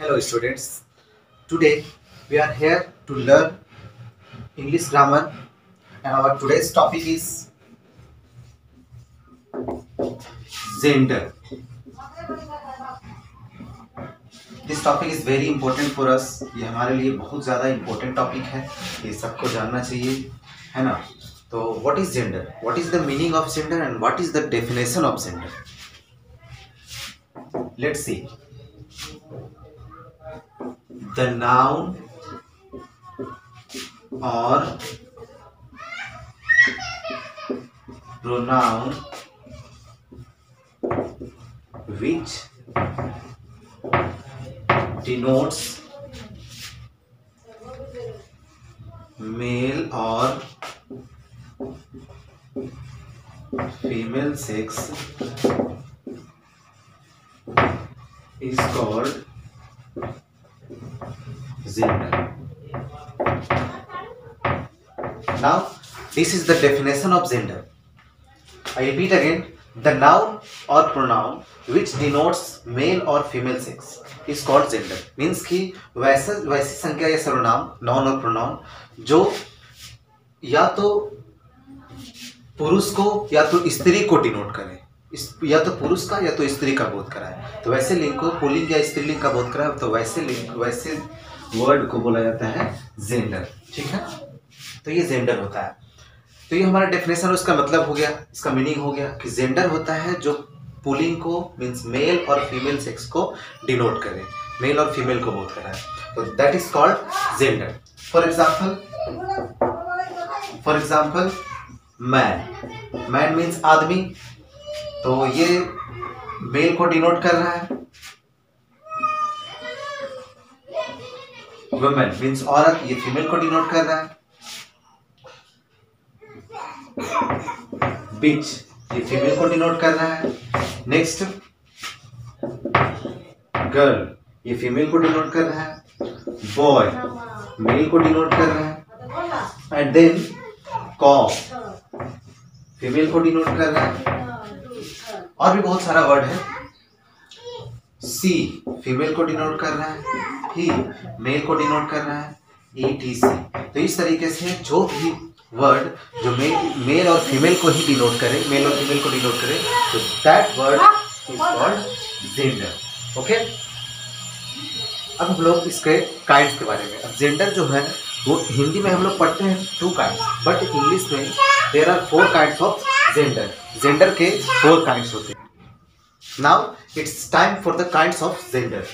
Hello students. Today we are here to learn English grammar and our today's topic is gender. This topic is very important for us. ये हमारे लिए बहुत ज़्यादा important topic है ये सबको जानना चाहिए है ना तो what is gender? What is the meaning of gender and what is the definition of gender? Let's see. The noun or pronoun which denotes male or female sex is called gender. Now, this is the definition of gender. I repeat again, the noun or pronoun which denotes male or female sex is called gender. Means कि वैसे वैसी संख्या या सर्वनाम noun और pronoun जो या तो पुरुष को या तो स्त्री को डिनोट करे या तो पुरुष का या तो स्त्री का बोध कराए तो वैसे लिंग को पुलिंग या स्त्रीलिंग का बोध कराए तो वैसे लिंग वैसे वर्ड को बोला जाता है जेंडर, ठीक है? तो ये जेंडर होता है। तो ये हमारा डेफिनेशन उसका मतलब हो गया, इसका मीनिंग हो गया कि जेंडर होता है जो पुलिंग को मीन्स मेल और फीमेल सेक्स को डिनोट करे। मेल और फीमेल को बोध कराए। तो that is called gender. For example for example man man means आदमी। तो ये मेल को डिनोट कर रहा है। वुमेन मीन्स औरत ये फीमेल को डिनोट कर रहा है। बीच ये फीमेल को डिनोट कर रहा है। नेक्स्ट गर्ल ये फीमेल को डिनोट कर रहा है। बॉय मेल को डिनोट कर रहा है। एंड देन कॉप फीमेल को डिनोट कर रहा है। और भी बहुत सारा वर्ड है। सी फीमेल को डिनोट कर रहा है। ही मेल को डिनोट कर रहा है ए टी सी तो इस तरीके से जो भी वर्ड जो मेल मेल और फीमेल को ही डिनोट करे मेल और फीमेल को डिनोट करे तो that word is called gender okay अब हम लोग इसके काइंड्स के बारे में, अब जेंडर जो है, वो हिंदी में हम लोग पढ़ते हैं टू काइंड्स बट इंग्लिश में there are four kinds of gender gender के फोर काइंड्स होते हैं। Now it's time for the kinds of gender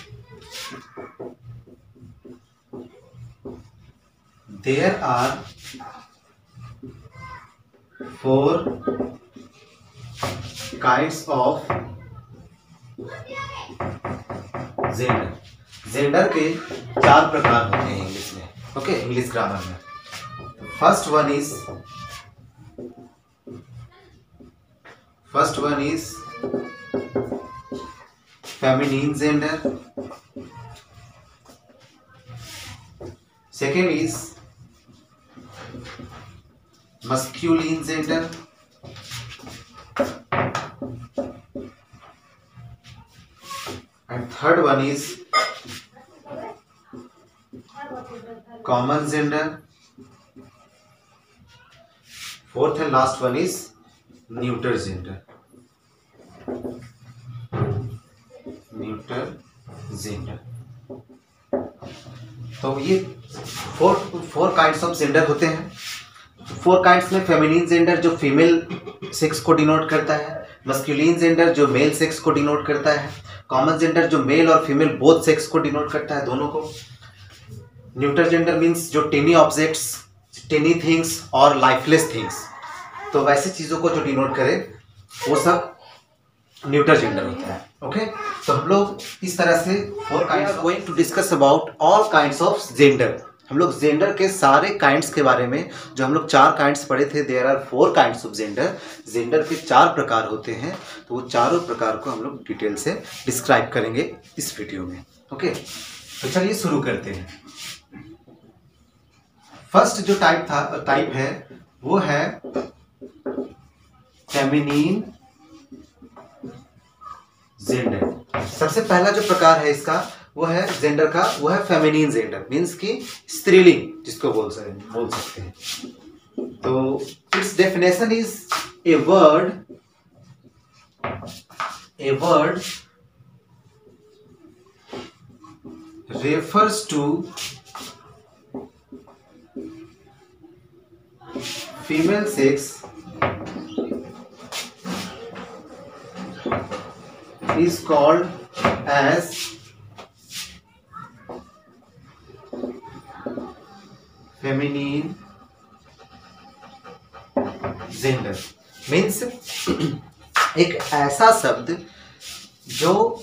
there are four kinds of gender gender के चार प्रकार होते हैं इंग्लिश में. ओके इंग्लिश ग्रामर में. First one is first one is feminine gender second is masculine gender and third one is common gender fourth and last one is neuter gender neuter gender तो ये four four kinds of gender होते हैं। Four kinds में feminine gender जो female sex को denote करता है masculine gender जो मेल सेक्स को डिनोट करता है कॉमन जेंडर जो मेल और फीमेल बोथ सेक्स को डिनोट करता है दोनों को। न्यूटर जेंडर मीन्स जो टेनी ऑब्जेक्ट्स टेनी थिंग्स और लाइफलेस थिंग्स तो वैसे चीज़ों को जो डिनोट करे, वो सब न्यूटर जेंडर होता है ओके okay? तो हम लोग इस तरह से four kinds going to discuss about all kinds of gender हम लोग जेंडर के सारे काइंड्स के बारे में, जो हम लोग चार काइंड्स पढ़े थे there are four kinds of gender gender के चार प्रकार होते हैं तो वो चारों प्रकार को हम लोग डिटेल से डिस्क्राइब करेंगे इस वीडियो में ओके तो चलिए शुरू करते हैं। फ़र्स्ट जो टाइप था टाइप है, वो है फेमिनिन जेंडर सबसे पहला जो प्रकार है इसका वो है जेंडर का, वो है फेमिनिन जेंडर मीन्स की स्त्रीलिंग, जिसको बोल सकते बोल सकते हैं। तो its definition is a word a word refers to female sex is called as feminine gender means एक ऐसा शब्द जो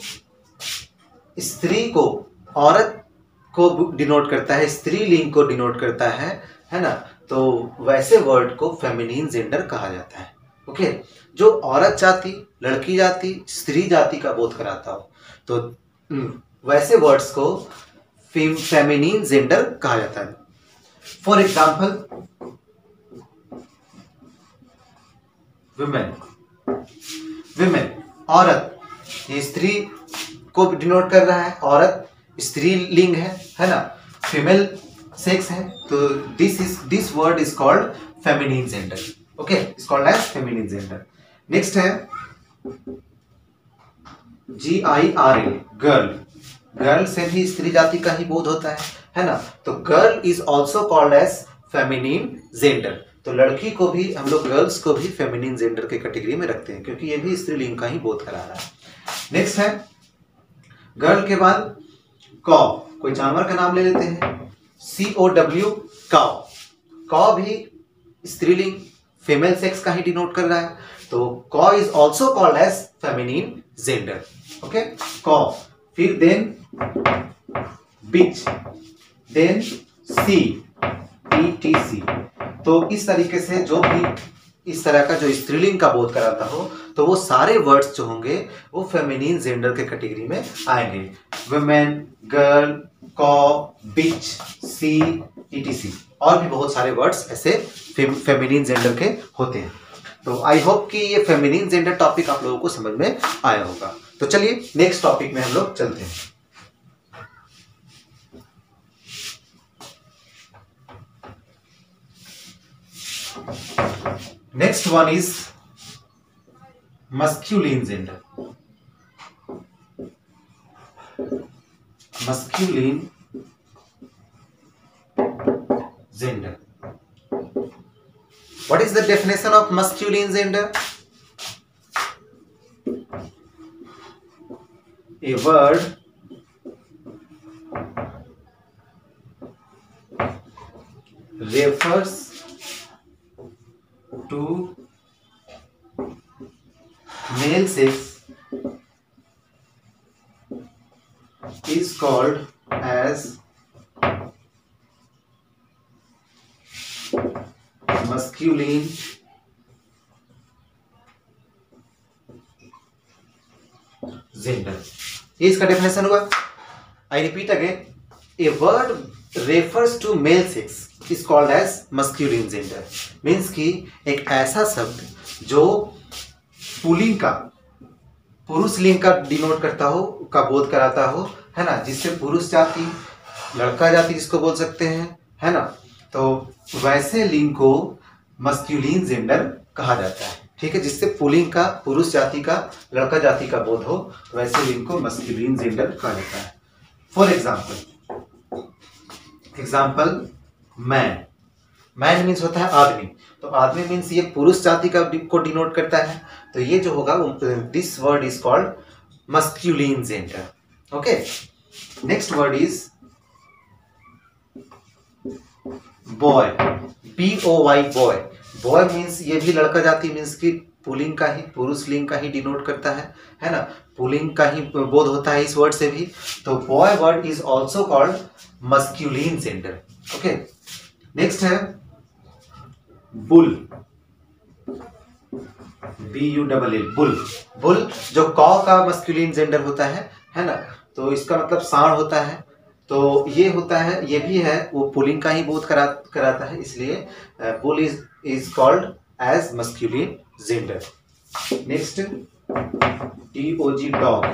स्त्री को औरत को डिनोट करता है स्त्री लिंग को डिनोट करता है है ना? तो वैसे वर्ड को फेमिनिन जेंडर कहा जाता है ओके जो औरत जाति लड़की जाति स्त्री जाति का बोध कराता हो तो हम्म, वैसे वर्ड्स को फेमिनिन जेंडर कहा जाता है। फॉर एग्ज़ाम्पल विमेन विमेन औरत। ये स्त्री को डिनोट कर रहा है, औरत स्त्री लिंग है है ना? फीमेल सेक्स है तो this is this word is called feminine gender okay is called as feminine gender next है G I R L girl girl से भी स्त्री जाति का ही बोध होता है। है ना? तो girl is also called as feminine gender तो लड़की को भी, हम लोग गर्ल्स को भी फेमिनिन जेंडर के कैटेगरी में रखते हैं, क्योंकि ये भी स्त्रीलिंग का ही बोध करा रहा है। नेक्स्ट है गर्ल के बाद कौ कोई जानवर का नाम ले लेते हैं। सी ओ डब्ल्यू काउ कौ भी स्त्रीलिंग फीमेल सेक्स का ही डिनोट कर रहा है। तो cow is also called as feminine gender okay cow फिर then bitch then C E T C तो इस तरीके से जो भी इस तरह का जो स्त्रीलिंग का बोध कराता हो तो वो सारे वर्ड्स जो होंगे, वो फेमिनिन जेंडर के कैटेगरी में आएँगे। वुमेन गर्ल कॉ बिच सी ईटीसी और भी बहुत सारे वर्ड्स ऐसे फेमिनिन जेंडर के होते हैं। तो आई होप कि ये फेमिनिन जेंडर टॉपिक आप लोगों को समझ में आया होगा। तो चलिए नेक्स्ट टॉपिक में हम लोग चलते हैं। Next one is masculine gender. Masculine gender. What is the definition of masculine gender? A word refers to male sex is called as masculine gender इसका डेफिनेशन हुआ। I repeat again a word refers to male sex is called as masculine gender means कि एक ऐसा शब्द जो pulling का, पुरुष लिंग का डिनोट करता हो, का बोध कराता हो, है ना? जिससे पुरुष जाति, लड़का जाति जिसको बोल सकते हैं? है ना? तो वैसे लिंग को मस्क्यूलिन जेंडर कहा जाता है। ठीक है? जिससे पुलिंग का, पुरुष जाति का, लड़का जाति का बोध हो, वैसे लिंग को मस्क्यूलिन जेंडर कहा जाता है। For example example man man means होता है आदमी। तो आदमी मीन्स ये पुरुष जाति का को डिनोट करता है। तो ये जो होगा this word is called masculine gender okay next word is boy B O Y boy boy means ये भी लड़का जाति मीन्स की पुलिंग का ही, पुरुष लिंग का ही डिनोट करता है। है ना? पुलिंग का ही बोध होता है इस वर्ड से भी। तो boy word is also called masculine gender okay next है bull B U double L bull bull जो कॉ का मस्क्यूलिन जेंडर होता है है ना? तो इसका मतलब सांड होता है। तो ये होता है, ये भी है, वो पुलिंग का ही बोध करा, कराता है, इसलिए bull is is called as masculine gender next T O G dog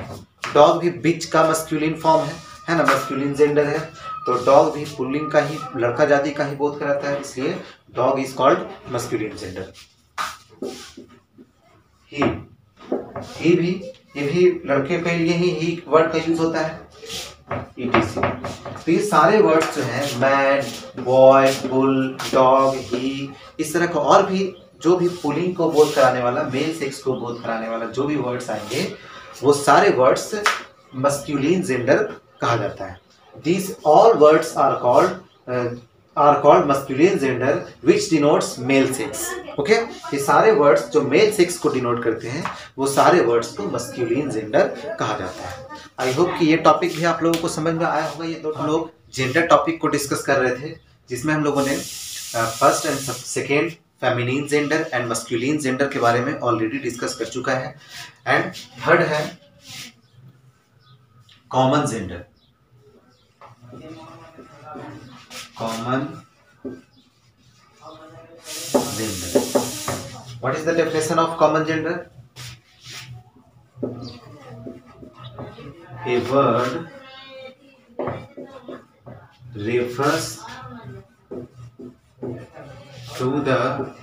dog भी बिच का मस्क्यूलिन फॉर्म है है ना? मस्कुलिन जेंडर है। तो डॉग भी पुल्लिंग का ही, लड़का जाति का ही बोध कराता है, इसलिए dog is called masculine gender ही ही भी, ये भी लड़के के लिए ही ही वर्ड का यूज़ होता है। ईटीसी तो ये सारे वर्ड्स जो हैं मैन बॉय बुल डॉग ही इस तरह का और भी जो भी पुलिंग को बोध कराने वाला मेल सेक्स को बोध कराने वाला जो भी वर्ड्स आएँगे वो सारे वर्ड्स मस्क्यूलिन जेंडर कहा जाता है। These all words are called are called masculine gender which denotes male sex okay ये सारे वर्ड्स जो मेल सेक्स को डिनोट करते हैं वो सारे वर्ड्स को मस्क्यूलिन जेंडर कहा जाता है। आई होप कि ये टॉपिक भी आप लोगों को समझ में आया होगा। ये दो लोग जेंडर टॉपिक को डिस्कस कर रहे थे जिसमें हम लोगों ने first and second feminine gender and masculine gender के बारे में ऑलरेडी डिस्कस कर चुका है। एंड थर्ड है common gender common gender what is the definition of common gender a word refers to the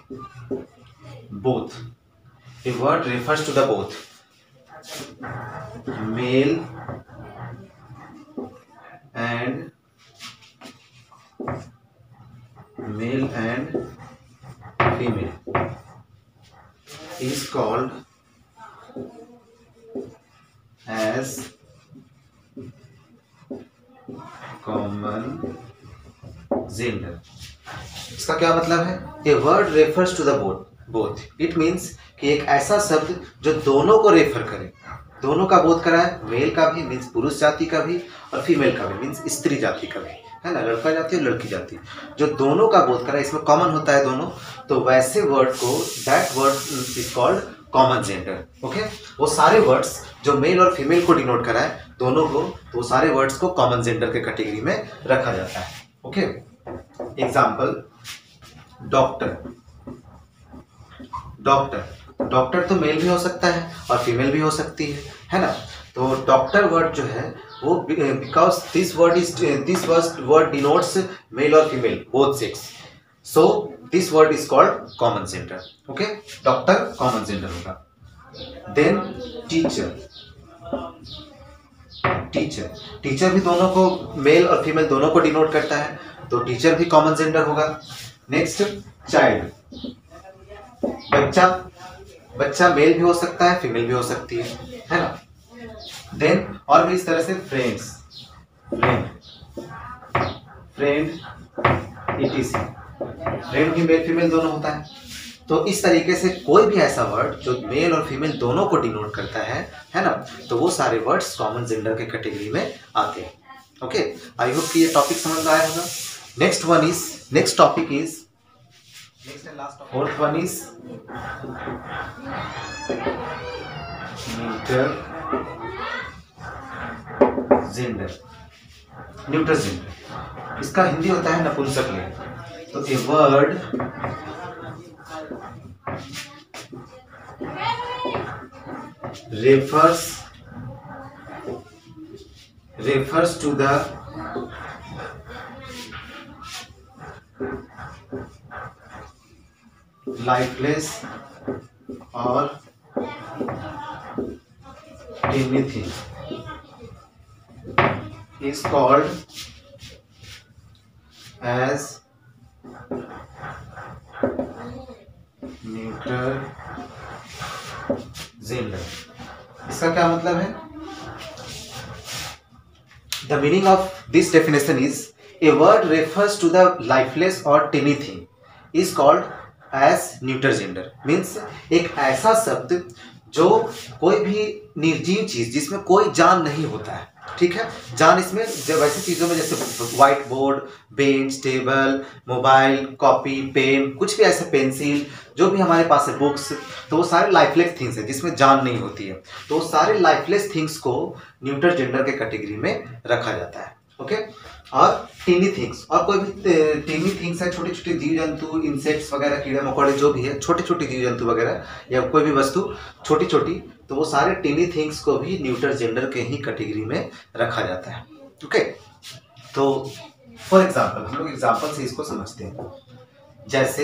both. A word refers to the both. Male and male and female is called as common gender इसका क्या मतलब है? A word refers to the both both it means कि एक ऐसा शब्द जो दोनों को रेफर करे। दोनों का बोध कराए मेल का भी मीन्स पुरुष जाति का भी और फीमेल का भी मीन्स स्त्री जाति का भी। है ना? लड़का जाति और लड़की जाति। जो दोनों का बोध कराए इसमें कॉमन होता है दोनों तो वैसे वर्ड को that word is called common gender okay वो सारे वर्ड्स जो मेल और फीमेल को डिनोट कराए दोनों को तो सारे वर्ड्स को कॉमन जेंडर के कैटेगरी में रखा जाता है। Okay example doctor doctor doctor तो मेल भी हो सकता है और फीमेल भी हो सकती है है ना? तो डॉक्टर वर्ड जो है, वो because this word is this word denotes male और female both sex so this word is called common gender okay doctor common gender होगा. देन टीचर टीचर टीचर भी दोनों को मेल और फीमेल दोनों को डिनोट करता है। तो टीचर भी कॉमन जेंडर होगा। नेक्स्ट चाइल्ड बच्चा बच्चा मेल भी हो सकता है फीमेल भी हो सकती है है ना? देन और भी इस तरह से friends friend friend etc friend भी मेल फीमेल दोनों होता है। तो इस तरीके से कोई भी ऐसा वर्ड जो मेल और फीमेल दोनों को डिनोट करता है है ना? तो वो सारे वर्ड्स कॉमन जेंडर के कैटेगरी में आते हैं। ओके आई होप कि ये टॉपिक समझ में आया होगा। Next one is next topic is next and last fourth one is neuter gender neuter gender इसका हिंदी होता है नपुंसक लिंग। तो a word refers refers to the lifeless or anything. Is called as neuter gender इसका क्या मतलब है? The meaning of this definition is a word refers to the lifeless और tiny thing is called as neuter gender means एक ऐसा शब्द जो कोई भी निर्जीव चीज़ जिसमें कोई जान नहीं होता है, ठीक है? जान इसमें जब ऐसी चीज़ों में जैसे white board bench table mobile copy pen कुछ भी ऐसे पेंसिल जो भी हमारे पास है बुक्स तो वो सारे लाइफलेस थिंग्स है जिसमें जान नहीं होती है। तो वो सारे लाइफलेस थिंग्स को न्यूटर जेंडर के कैटेगरी में रखा जाता है ओके और टीनी थिंग्स और कोई भी टीनी थिंग्स है छोटे छोटे जीव जंतु इंसेक्ट्स वगैरह, कीड़े मकोड़े, जो भी है छोटे छोटे जीव जंतु वगैरह, या कोई भी वस्तु छोटी छोटी तो वो सारे टीनी थिंग्स को भी न्यूटर जेंडर के ही कैटेगरी में रखा जाता है. ओके तो फॉर एग्ज़ाम्पल हम लोग एग्ज़ाम्पल से इसको समझते हैं. जैसे,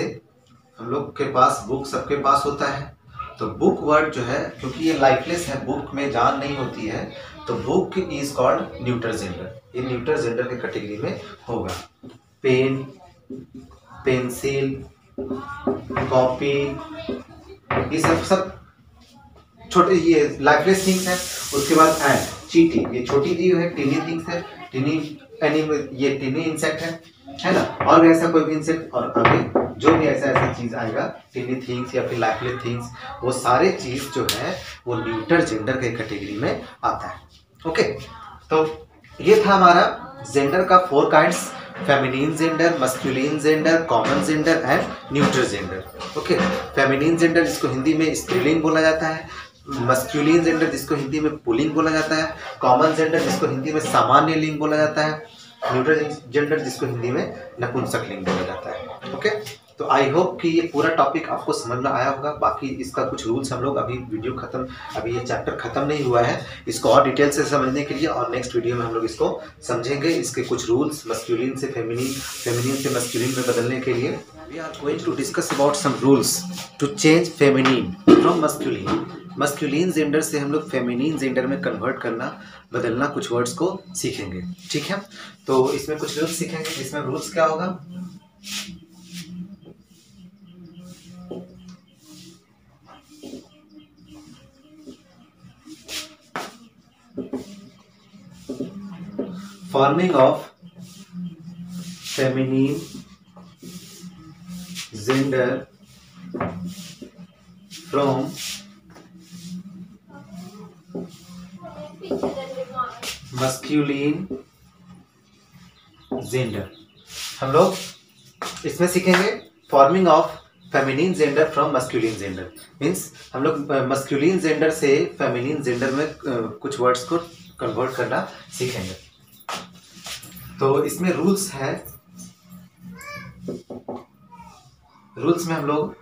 हम लोग के पास बुक सबके पास होता है तो बुक वर्ड जो है, क्योंकि ये लाइफलेस है बुक में जान नहीं होती है तो book is called neuter gender ये न्यूटर जेंडर के कैटेगरी में होगा। पेन, पेंसिल, कॉपी, ये सब सब छोटे, ये लाइफलेस थिंग्स है, उसके बाद एंड चीटी, ये छोटी दी है टिनी थिंग्स है टिनी एनिमल ये टिनी इंसेक्ट है है ना? और भी ऐसा कोई भी इंसेक्ट और अभी जो भी ऐसा ऐसा चीज़ आएगा टिनी थिंग्स या फिर लाइफलेस थिंग्स वो सारे चीज़ जो है, वो न्यूटर जेंडर के कैटेगरी में आता है। ओके तो ये था हमारा जेंडर का four kinds feminine gender masculine gender common gender and neutral gender okay feminine gender जिसको हिंदी में स्त्रीलिंग बोला जाता है मस्क्यूलिन जेंडर जिसको हिंदी में पुलिंग बोला जाता है कॉमन जेंडर जिसको हिंदी में सामान्य लिंग बोला जाता है न्यूट्रल जेंडर जिसको हिंदी में नपुंसक लिंग बोला जाता है। ओके तो आई होप कि ये पूरा टॉपिक आपको समझ में आया होगा। बाकी इसका कुछ रूल्स हम लोग अभी वीडियो खत्म, अभी ये चैप्टर खत्म नहीं हुआ है। इसको और डिटेल से समझने के लिए और नेक्स्ट वीडियो में हम लोग इसको समझेंगे। इसके कुछ रूल्स मस्क्यूलिन से फेमिनिन फेमिनिन से मस्क्यूलिन में बदलने के लिए। We are going to discuss about some rules to change feminine from masculine masculine gender से हम लोग फेमिनिन जेंडर में कन्वर्ट करना, बदलना कुछ वर्ड्स को सीखेंगे। ठीक है? तो इसमें कुछ रूल्स सीखेंगे इसमें रूल्स क्या होगा? Forming of feminine, gender from masculine gender हम लोग इसमें सीखेंगे forming of feminine gender from masculine gender means हम लोग मस्क्यूलिन जेंडर से फेमिनिन जेंडर में कुछ वर्ड्स को कन्वर्ट करना सीखेंगे। तो इसमें रूल्स है। रूल्स में हम लोग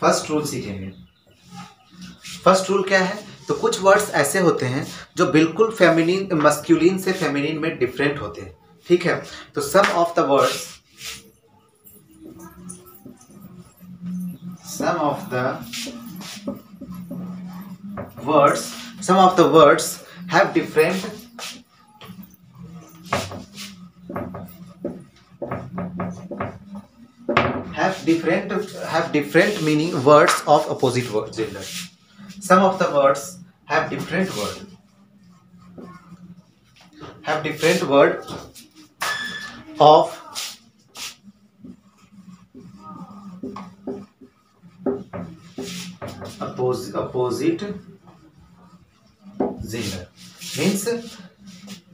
फ़र्स्ट रूल सीखेंगे। फ़र्स्ट रूल क्या है? तो कुछ वर्ड्स ऐसे होते हैं जो बिल्कुल फेमिनिन मस्क्यूलिन से फेमिनिन में डिफरेंट होते हैं। ठीक है? तो some of the words some of the words some of the words have different have different have different meaning words of opposite words. gender some of the words have different word have different word of opposite opposite gender means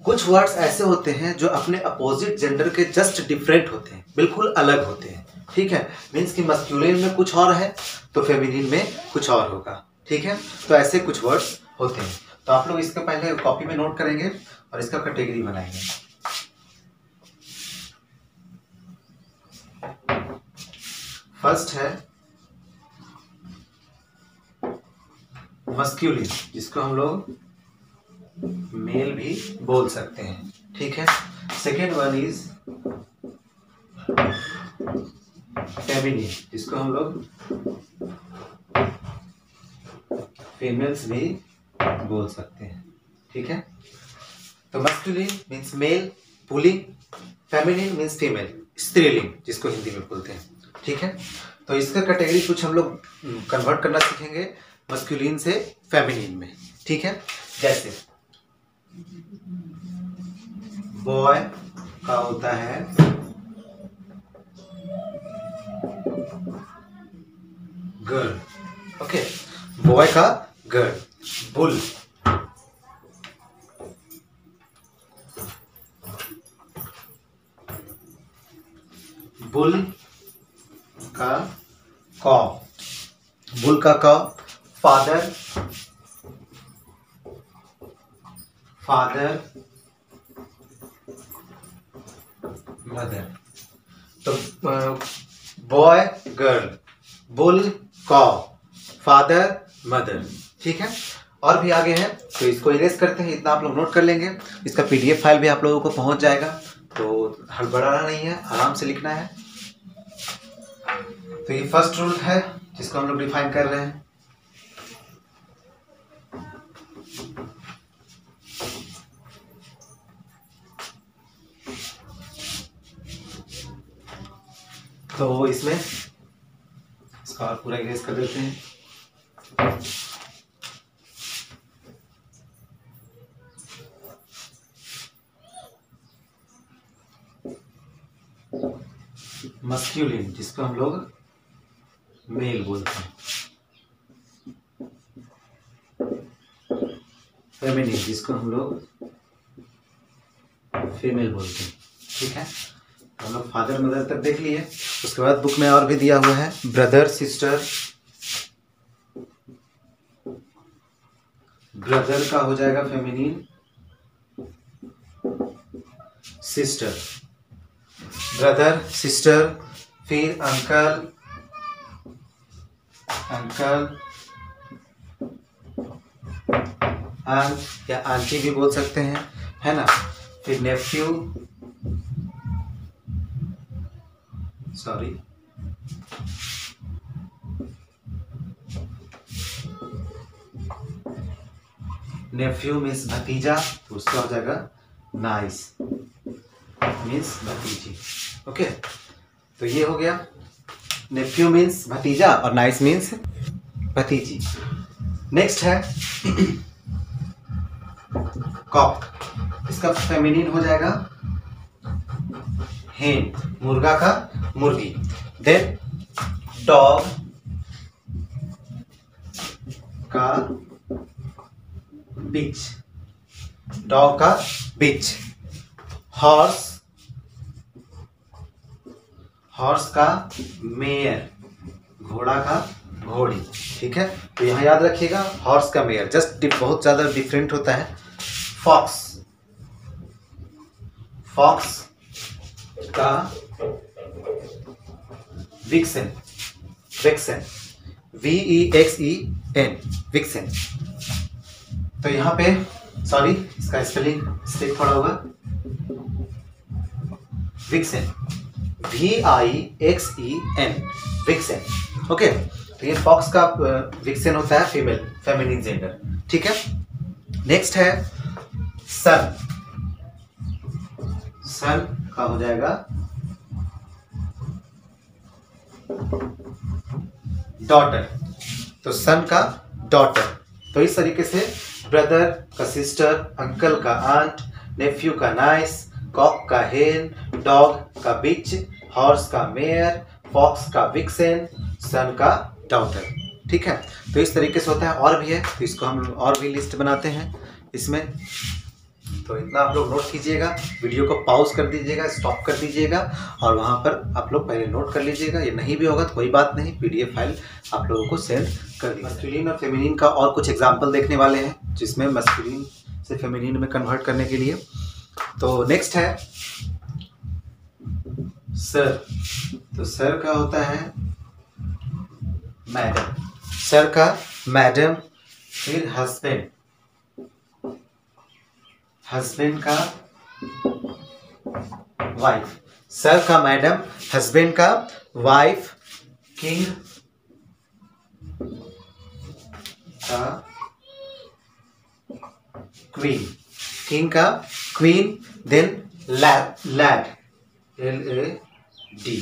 कुछ words ऐसे होते हैं जो अपने opposite gender के just different होते हैं, बिल्कुल अलग होते हैं। ठीक है? मीन्स कि मस्क्यूलिन में कुछ और है तो फेमिनिन में कुछ और होगा। ठीक है? तो ऐसे कुछ वर्ड्स होते हैं। तो आप लोग इसका पहले कॉपी में नोट करेंगे और इसका कैटेगरी बनाएँगे। फ़र्स्ट है मस्क्यूलिन जिसको हम लोग मेल भी बोल सकते हैं। ठीक है? सेकेंड वन इज़ फेमिनिन जिसको हम लोग फीमेल्स भी बोल सकते हैं। ठीक है? तो मस्क्यूलिन मीन्स मेल पुलिंग फेमिनिन मीन्स फीमेल स्त्रीलिंग, जिसको हिंदी में बोलते हैं। ठीक है? तो इसका कैटेगरी कुछ हम लोग कन्वर्ट करना सीखेंगे मस्कुलिन से फेमिनिन में। ठीक है? जैसे बॉय का होता है। गर्ल ओके बॉय का गर्ल बुल बुल का कॉ बुल का कॉ father father मदर तो boy girl bull cow father mother ठीक है? और भी आगे हैं तो इसको इरेज करते हैं, इतना आप लोग नोट कर लेंगे। इसका पीडीएफ फ़ाइल भी आप लोगों को पहुँच जाएगा। तो हड़बड़ाना नहीं है, आराम से लिखना है। तो ये फ़र्स्ट रूल है, जिसको हम लोग डिफाइन कर रहे हैं। तो इसमें इसका पूरा इरेज कर देते हैं। मस्क्यूलिन, जिसको हम लोग मेल बोलते हैं। फेमिनिन जिसको हम लोग फीमेल बोलते हैं। ठीक है? हम फादर मदर तक देख लिए। उसके बाद बुक में और भी दिया हुआ है ब्रदर सिस्टर ब्रदर का हो जाएगा फेमिनिन सिस्टर ब्रदर सिस्टर फिर अंकल अंकल आंट या आंटी भी बोल सकते हैं, है ना? फिर नेफ्यू सॉरी नेफ्यू मीन्स भतीजा तो उसका हो जाएगा नाइस मीन्स भतीजी ओके तो ये हो गया. नेफ्यू मीन्स भतीजा और नाइस मीन्स भतीजी नेक्स्ट है कॉक इसका फेमिनिन हो जाएगा. हेन मुर्गा का मुर्गी। देन डॉग का बिच डॉग का बिच हॉर्स हॉर्स का मेयर घोड़ा का घोड़ी। ठीक है? तो यहाँ याद रखिएगा हॉर्स का मेयर जस्ट बहुत ज़्यादा डिफरेंट होता है। फॉक्स फॉक्स का vixen vixen V E X E N vixen. तो यहाँ पे सॉरी इसका स्पेलिंग स्टिक थोड़ा होगा vixen V I X E N vixen. Okay तो ये फॉक्स का विक्सन होता है फीमेल फेमिनिन जेंडर ठीक है? नेक्स्ट है सन सन का हो जाएगा। डॉटर तो सन का डॉटर तो इस तरीके से ब्रदर का सिस्टर अंकल का आंट नेफ्यू का नाइस कॉक का हेन डॉग का बिच हॉर्स का मेयर फॉक्स का विक्सेन सन का डॉटर ठीक है? तो इस तरीके से होता है, और भी है तो इसको हम और भी लिस्ट बनाते हैं। इसमें तो इतना आप लोग नोट कीजिएगा वीडियो को पॉज कर दीजिएगा स्टॉप कर दीजिएगा, और वहाँ पर आप लोग पहले नोट कर लीजिएगा। ये नहीं भी होगा तो कोई बात नहीं पीडीएफ फ़ाइल आप लोगों को सेंड कर मस्कुलिन और फेमिनिन का और कुछ एग्ज़ाम्पल देखने वाले हैं, जिसमें मस्कुलिन से फेमिनिन में कन्वर्ट करने के लिए। तो नेक्स्ट है सर तो सर का होता है मैडम सर का मैडम फिर हस्बैंड हस्बैंड का वाइफ सर का मैडम हस्बैंड का वाइफ किंग का क्वीन किंग का queen then lad lad L A D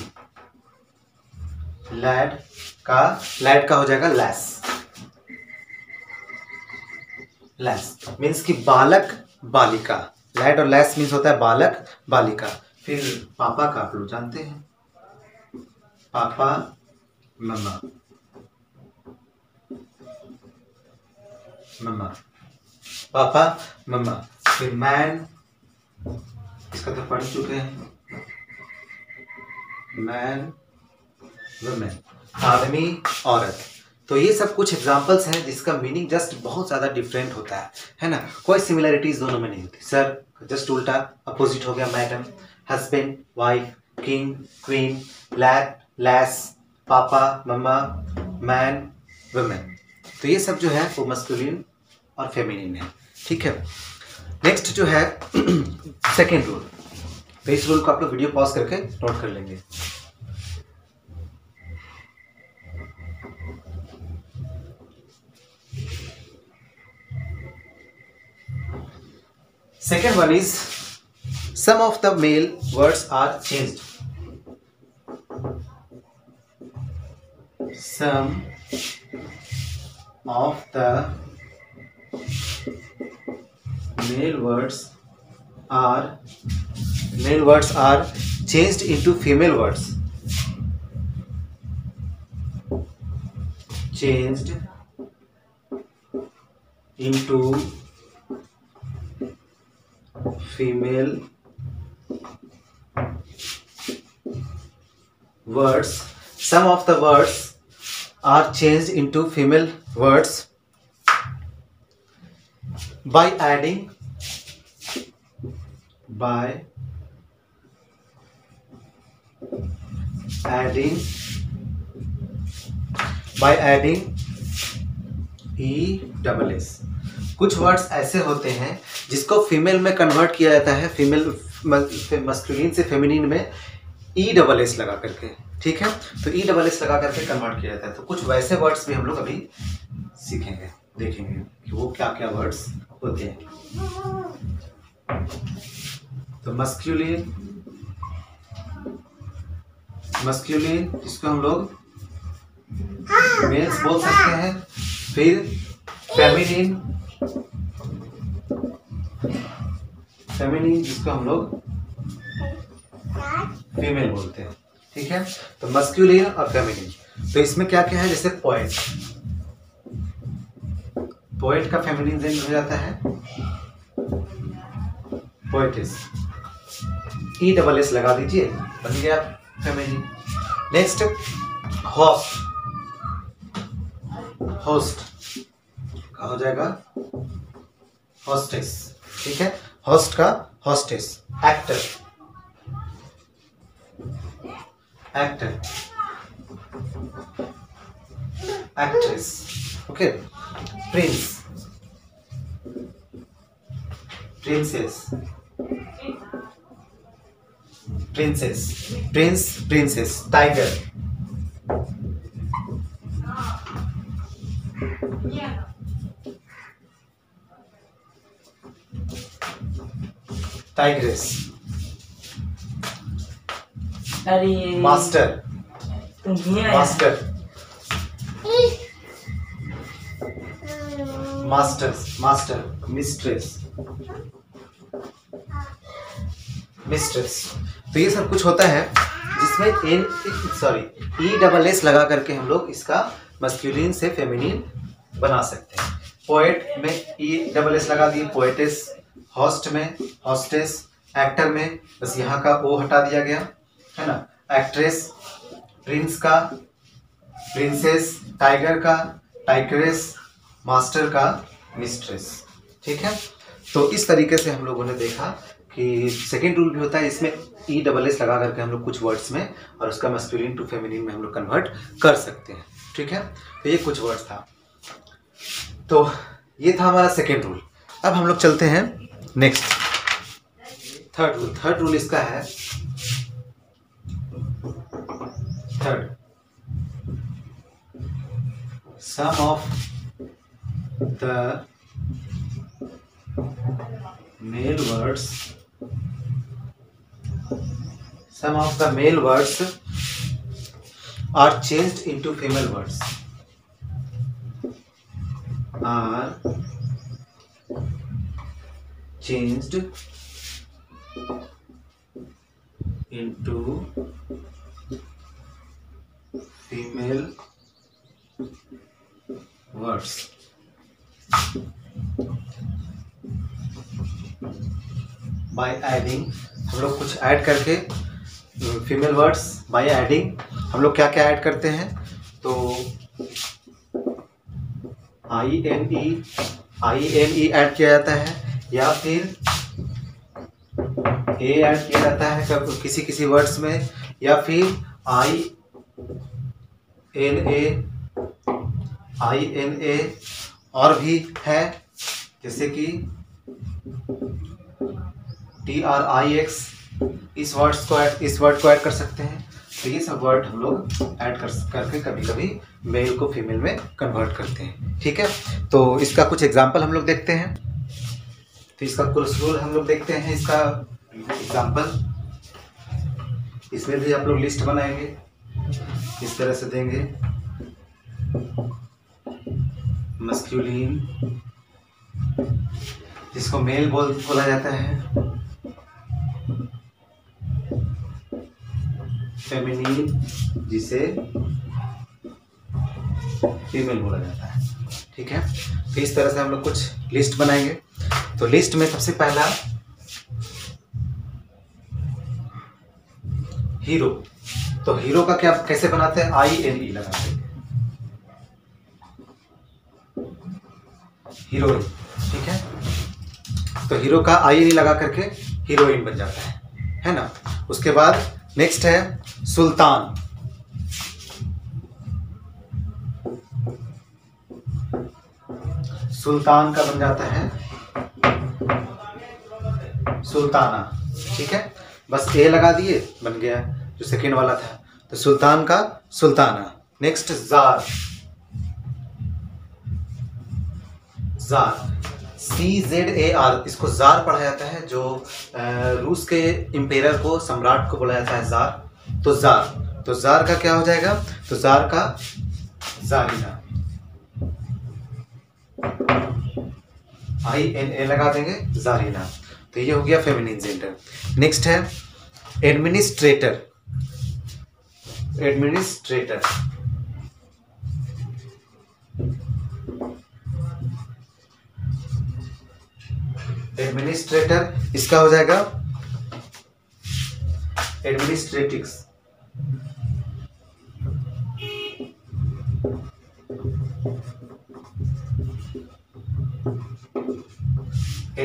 lad का लैड का हो जाएगा लैस लैस मीन्स कि बालक बालिका। लैड और लैस मीन्स होता है बालक, बालिका। फिर पापा का आप लोग जानते हैं। पापा, मम्मा। मम्मा। पापा, मम्मा। फिर मैन इसका तो पढ़ चुके हैं। मैन वुमेन आदमी, औरत। तो ये सब कुछ एग्जांपल्स हैं जिसका मीनिंग जस्ट बहुत ज़्यादा डिफरेंट होता है। है ना? कोई सिमिलरिटीज दोनों में नहीं होती। सर जस्ट उल्टा अपोजिट हो गया madam husband wife king queen lad lass पापा मम्मा मैन वुमेन तो ये सब जो है वो मस्कुलिन और फेमिनिन है। ठीक है? नेक्स्ट जो है सेकेंड रूल इस रूल को आप लोग वीडियो पॉज करके नोट कर लेंगे। Second one is some of the male words are changed. Some of the male words are male words are changed into female words. Changed into female words some of the words are change into female words by adding by adding by adding E double S कुछ words ऐसे होते हैं जिसको female में convert किया जाता है female masculine से फेमिनिन में ई डबल एस लगा करके ठीक है? तो ई डबल एस लगा करके कन्वर्ट किया जाता है। तो कुछ वैसे वर्ड्स भी हम लोग अभी सीखेंगे देखेंगे कि वो क्या क्या वर्ड्स होते हैं। तो मस्क्यूलिन मस्क्यूलिन जिसको हम लोग मेल्स बोल सकते हैं फिर फेमिनिन फेमिनिन जिसको हम लोग फीमेल बोलते हैं। ठीक है? तो मस्क्यूलिन और फेमिनिन तो इसमें क्या क्या है? जैसे पॉइंट पोएट का फेमिनिन जेंडर हो जाता है पोएटिस ई डबल एस लगा दीजिए, बन गया फेमिनिन नेक्स्ट होस्ट होस्ट कहा हो जाएगा? होस्टेस ठीक है? होस्ट का hostess actor actor actress okay prince princess princess prince princess tiger tigress अरे। Master master masters master mistress mistress तो ये सब कुछ होता है जिसमें N sorry E double S लगा करके हम लोग इसका मस्क्यूलिन से फेमिनिन बना सकते हैं। पोएट में ई डबल एस लगा दिए पोएटिस हॉस्ट में हॉस्टेस एक्टर में, बस यहाँ का ओ हटा दिया गया, है ना? एक्ट्रेस प्रिंस का प्रिंसेस टाइगर का टाइगरेस मास्टर का मिस्ट्रेस ठीक है? तो इस तरीके से हम लोगों ने देखा कि सेकेंड रूल भी होता है, इसमें ई डबल एस लगा करके हम लोग कुछ वर्ड्स में और उसका मस्कुलिन टू फेमिनिन में हम लोग कन्वर्ट कर सकते हैं, ठीक है? तो ये कुछ वर्ड्स था। तो ये था हमारा सेकेंड रूल अब हम लोग चलते हैं next third rule third rule इसका है third some of the male words some of the male words are changed into female words are changed into female words. By adding, हम लोग कुछ ऐड करके फीमेल वर्ड्स बाय एडिंग हम लोग क्या क्या ऐड करते हैं? तो I N E I N E add किया जाता है। या फिर ए ऐड किया जाता है कब किसी किसी वर्ड्स में, या फिर I N A I N A और भी है, जैसे कि टी आर आई एक्स इस वर्ड्स को ऐड इस वर्ड को ऐड कर सकते हैं। तो ये सब वर्ड हम लोग ऐड कर, करके कभी कभी मेल को फीमेल में कन्वर्ट करते हैं। ठीक है? तो इसका कुछ एग्ज़ाम्पल हम लोग देखते हैं। तो इसका कुछ रूल हम लोग देखते हैं इसका एग्ज़ाम्पल इसमें भी आप लोग लिस्ट बनाएँगे। इस तरह से देंगे। मस्क्यूलिन जिसको मेल बोल, बोला जाता है। फेमिनिन जिसे फीमेल बोला जाता है। ठीक है? तो इस तरह से हम लोग कुछ लिस्ट बनाएँगे। तो लिस्ट में सबसे पहला हीरो तो हीरो का क्या, कैसे बनाते हैं? आई एन ई लगाते हैं। हीरोइन ठीक है? तो हीरो का आई एन ई लगा करके हीरोइन बन जाता है है ना? उसके बाद नेक्स्ट है सुल्तान। सुल्तान का बन जाता है सुल्ताना। ठीक है? बस ए लगा दिए, बन गया जो सेकेंड वाला था। तो सुल्तान का Sultana. Next czar. Czar. C Z A R इसको जार पढ़ा जाता है, जो रूस के इम्पेयर को, सम्राट को बोला जाता है जार। तो जार। तो जार का क्या हो जाएगा? तो जार का जारिना आई एन ए लगा देंगे जारीना तो ये हो गया फेमिनिन जेंडर नेक्स्ट है एडमिनिस्ट्रेटर एडमिनिस्ट्रेटर एडमिनिस्ट्रेटर इसका हो जाएगा एडमिनिस्ट्रेटिक्स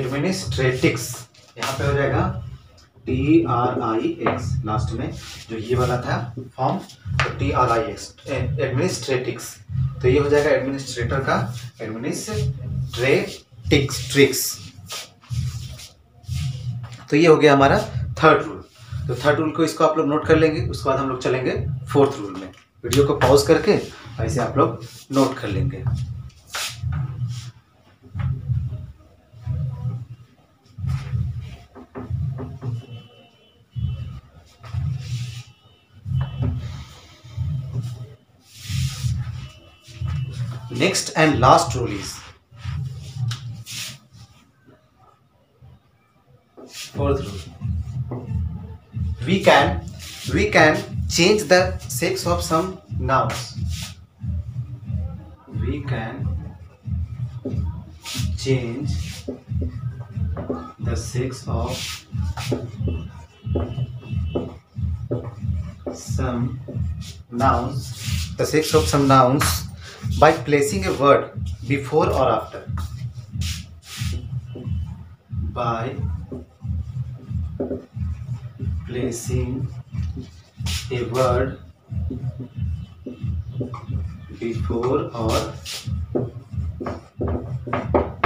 एडमिनिस्ट्रेटिक्स यहाँ पे हो जाएगा T R I X last में जो ये वाला था फॉर्म तो T R I X administratrix तो ये हो जाएगा एडमिनिस्ट्रेटर का एडमिनिस्ट्रेटिक्स ट्रिक्स तो ये हो गया हमारा थर्ड रूल तो थर्ड रूल को इसको आप लोग नोट कर लेंगे, उसके बाद हम लोग चलेंगे फोर्थ रूल में. वीडियो को पॉज करके, ऐसे आप लोग नोट कर लेंगे. Next and last rule is? Fourth rule we can we can change the sex of some nouns. We can change the sex of some nouns. The sex of some nouns by placing a word before or after by placing a word before or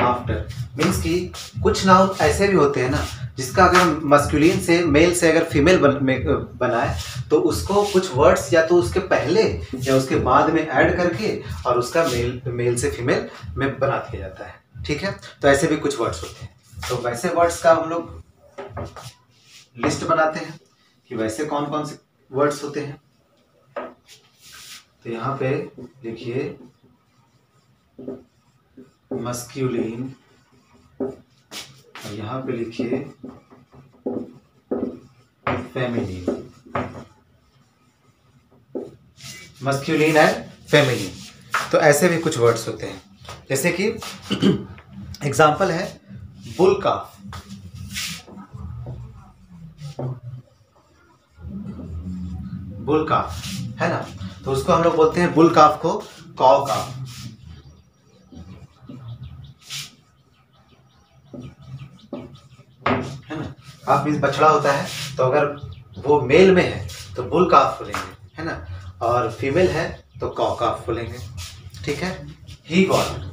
after means कि कुछ noun ऐसे भी होते हैं ना जिसका अगर masculine से मेल से अगर फीमेल बन, में, बना है तो उसको कुछ वर्ड्स या तो उसके पहले या उसके बाद में ऐड करके और उसका मेल मेल से फीमेल में बना दिया जाता है। ठीक है? तो ऐसे भी कुछ वर्ड्स होते हैं। तो वैसे वर्ड्स का हम लोग लिस्ट बनाते हैं कि वैसे कौन कौन से वर्ड्स होते हैं। तो यहाँ पे लिखिए मस्क्यूलिन और यहाँ पे लिखिए फेमिनिन मस्क्यूलिन एंड फेमिनिन तो ऐसे भी कुछ वर्ड्स होते हैं। जैसे कि एग्ज़ाम्पल है बुल का बुल काफ है ना? तो उसको हम लोग बोलते हैं बुल काफ को कौ काफ है ना? काफ मीन्स बछड़ा होता है तो अगर वो मेल में है तो बुल काफ बोलेंगे, है ना? और फीमेल है तो कौ काफ बोलेंगे। ठीक है? ही गॉट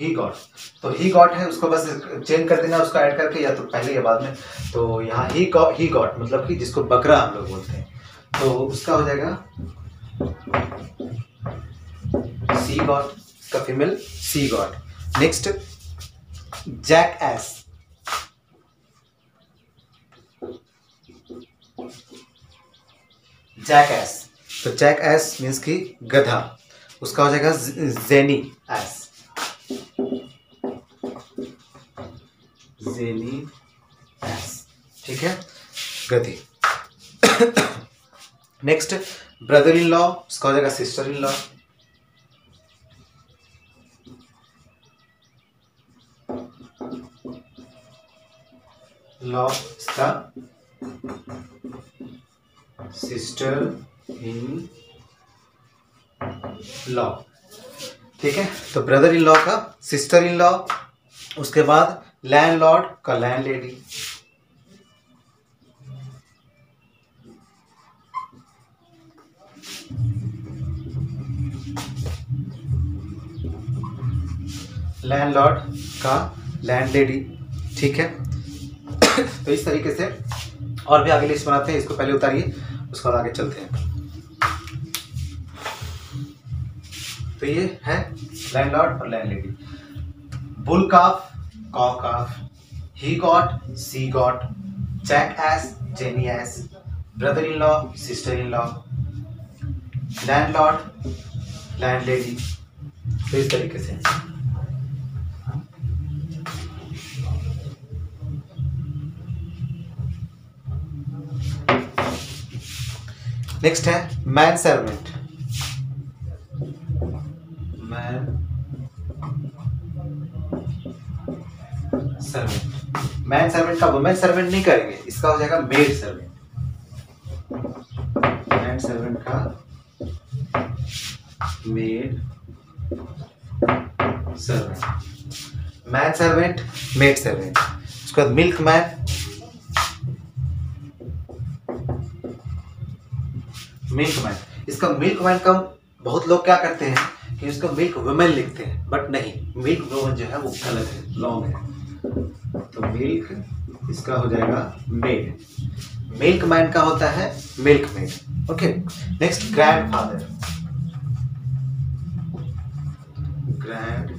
ही गॉट तो ही गॉट है, उसको बस चेंज कर देना, उसको ऐड करके, या तो पहले या बाद में। तो यहाँ ही गॉट ही गॉट मतलब कि जिसको बकरा हम लोग बोलते हैं। तो उसका हो जाएगा सी गॉट का female she goat next jack ass jack ass तो जैक एस मीन्स की गधा। उसका हो जाएगा जेनी एस जेनी एस ठीक है? गधी। नेक्स्ट ब्रदर इन लॉ उसका हो जाएगा सिस्टर इन लॉ लॉ इसका सिस्टर इन लॉ। ठीक है? तो ब्रदर इन लॉ का, सिस्टर इन लॉ, उसके बाद लैंड लॉर्ड का लैंड लेडी लैंडलॉर्ड का लैंड लेडी ठीक है? तो इस तरीके से और भी आगे लिस्ट बनाते हैं, इसको पहले उतारिए, उसके बाद आगे चलते हैं। तो ये है लैंडलॉर्ड और land lady bull calf cow calf he goat she goat jack ass jenny ass brother in law sister in law landlord land lady तो इस तरीके से। नेक्स्ट है man servant man servant man servant का women servant नहीं करेंगे इसका हो जाएगा मेड सर्वेंट मैन सर्वेंट का maid servant man servant maid servant उसके बाद मिल्क मैन मिल्क मैन इसका मिल्क मैन का बहुत लोग क्या करते हैं कि उसका मिल्क वुमेन लिखते हैं बट नहीं मिल्क वुमेन जो है वो गलत है लॉन्ग है। तो मिल्क इसका हो जाएगा मेड मिल्क मैन का होता है milk maid okay next grand father grand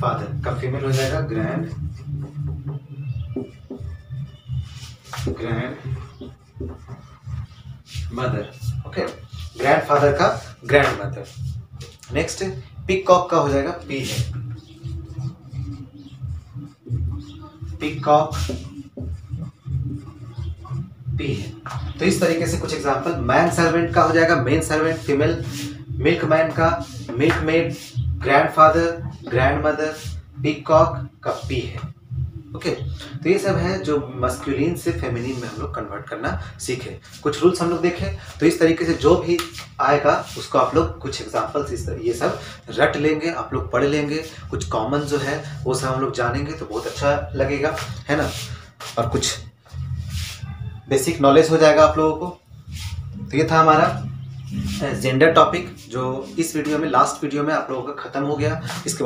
father का फीमेल हो जाएगा grand grand mother okay grandfather का ग्रैंड मदर नेक्स्ट पिकॉक का हो जाएगा पी है पिकॉक पी है तो इस तरीके से कुछ एग्जांपल मैन सर्वेंट का हो जाएगा main servant female milk man का milk made grand father grand mother peacock का पी है ओके तो ये सब है जो मस्कुलिन से फेमिनिन में हम लोग कन्वर्ट करना सीखे। कुछ रूल्स हम लोग देखें। तो इस तरीके से जो भी आएगा, उसको आप लोग कुछ एग्जाम्पल्स इस ये सब रट लेंगे, आप लोग पढ़ लेंगे। कुछ कॉमन जो है, वो सब हम लोग जानेंगे तो बहुत अच्छा लगेगा। है ना? और कुछ बेसिक नॉलेज हो जाएगा आप लोगों को। तो ये था हमारा जेंडर टॉपिक जो इस वीडियो में लास्ट वीडियो में आप लोगों का ख़त्म हो गया। इसके